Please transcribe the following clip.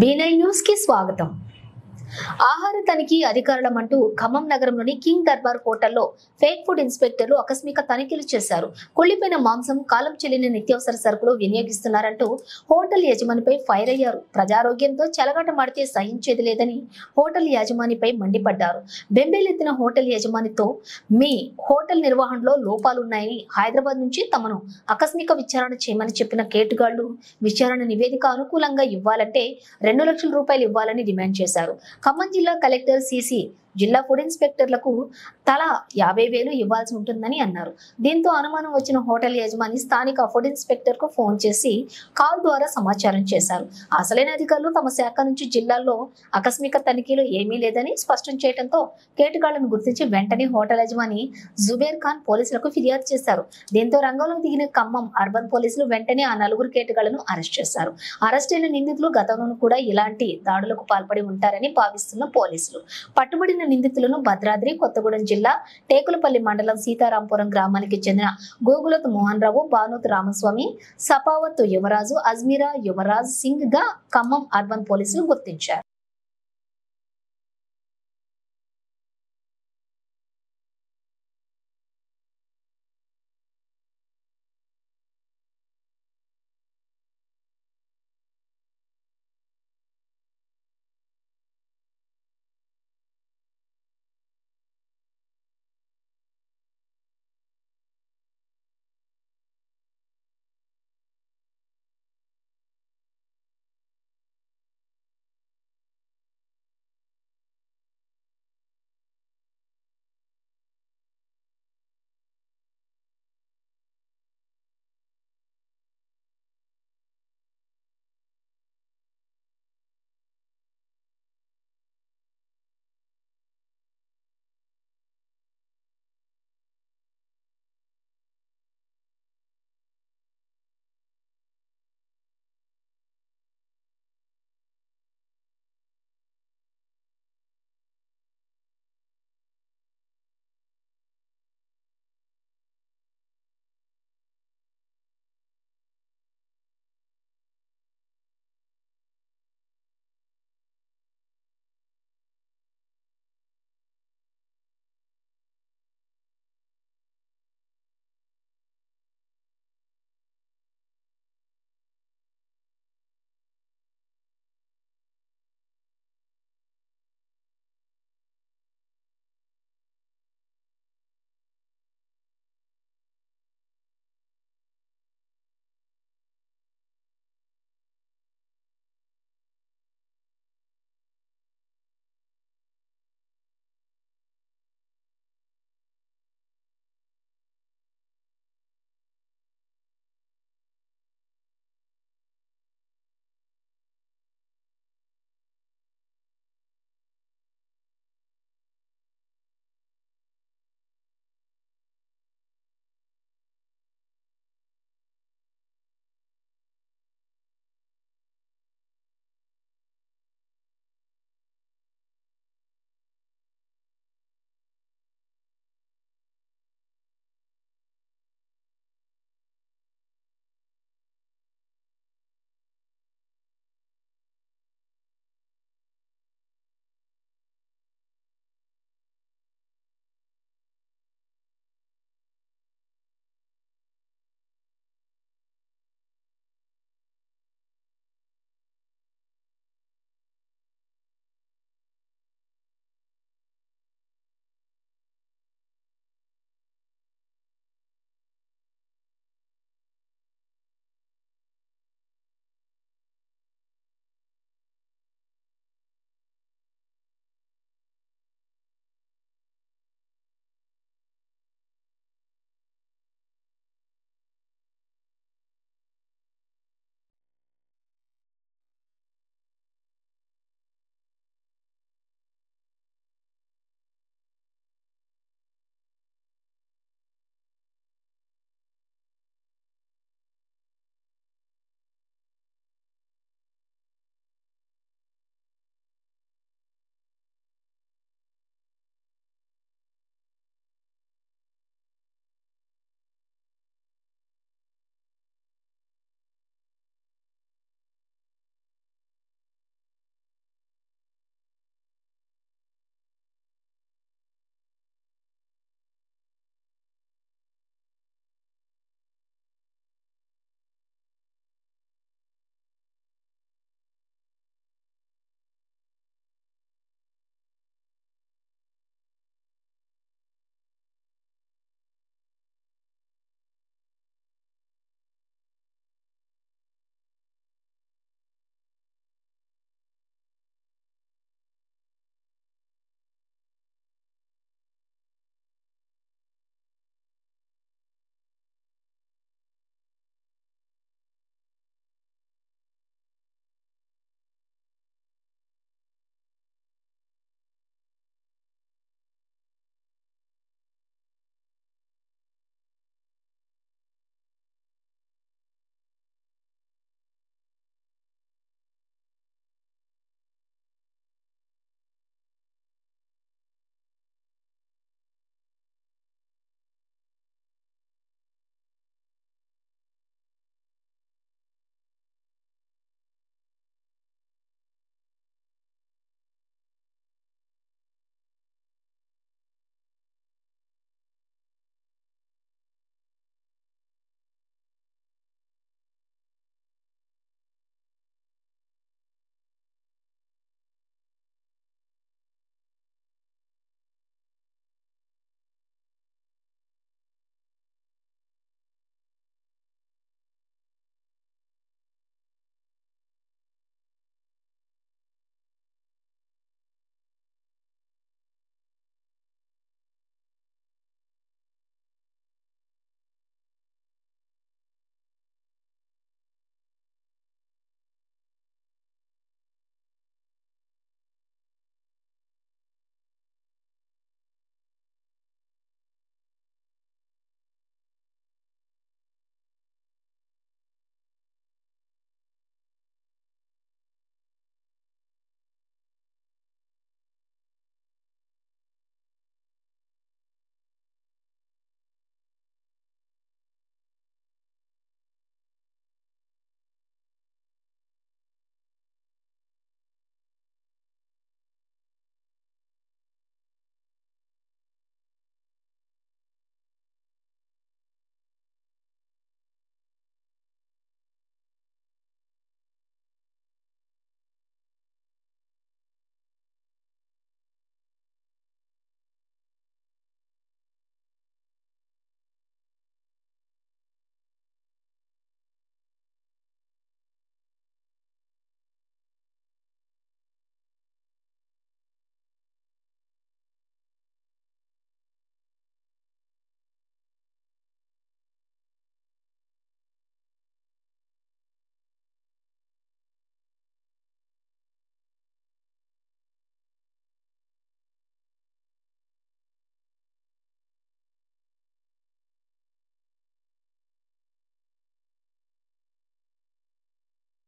బీనై న్యూస్కి స్వాగతం. ఆహార తనిఖీ అధికారులమంటూ ఖమ్మం నగరంలోని కింగ్ దర్బార్ హోటల్లో ఫేక్ ఫుడ్ ఇన్స్పెక్టర్లు ఆకస్మిక తనిఖీలు చేశారు. కుళ్ళిపోయిన మాంసం కాలం చెల్లిన నిత్యావసర సరుకులు వినియోగిస్తున్నారంటూ హోటల్ యజమానిపై ఫైర్ అయ్యారు. ప్రజారోగ్యంతో చెలగాటమాడితే సహించేది లేదని హోటల్ యాజమానిపై మండిపడ్డారు. బెంబేలెత్తిన హోటల్ యజమానితో మీ హోటల్ నిర్వహణలో లోపాలున్నాయని హైదరాబాద్ నుంచి తమను ఆకస్మిక విచారణ చేయమని చెప్పిన కేటుగాళ్ళు విచారణ నివేదిక అనుకూలంగా ఇవ్వాలంటే రెండు లక్షల రూపాయలు ఇవ్వాలని డిమాండ్ చేశారు. ఖమ్మం జిల్లా కలెక్టర్ సిసి జిల్లా ఫుడ్ ఇన్స్పెక్టర్లకు తలా యాభై వేలు ఇవ్వాల్సి ఉంటుందని అన్నారు. దీంతో అనుమానం వచ్చిన హోటల్ యజమాని స్థానిక ఫుడ్ ఇన్స్పెక్టర్కు ఫోన్ చేసి కాల్ ద్వారా సమాచారం చేశారు. అసలైన అధికారులు తమ శాఖ నుంచి జిల్లాల్లో ఆకస్మిక తనిఖీలు ఏమీ లేదని స్పష్టం చేయడంతో కేటుగాళ్ళను గుర్తించి వెంటనే హోటల్ యజమాని జుబేర్ ఖాన్ పోలీసులకు ఫిర్యాదు చేశారు. దీంతో రంగంలో దిగిన ఖమ్మం అర్బన్ పోలీసులు వెంటనే ఆ నలుగురు కేటుగాళ్ళను అరెస్ట్ చేశారు. అరెస్ట్ అయిన నిందితులు గతంలోనూ కూడా ఇలాంటి దాడులకు పాల్పడి ఉంటారని భావిస్తున్న పోలీసులు. పట్టుబడిన నిందితులను భద్రాద్రి కొత్తగూడెం జిల్లా టేకులపల్లి మండలం సీతారాంపురం గ్రామానికి చెందిన గోగులత్ మోహన్ రావు భానుత్ రామస్వామి సపావత్ యువరాజు అజ్మీరా యువరాజ్ సింగ్గా ఖమ్మం అర్బన్ పోలీసులు గుర్తించారు.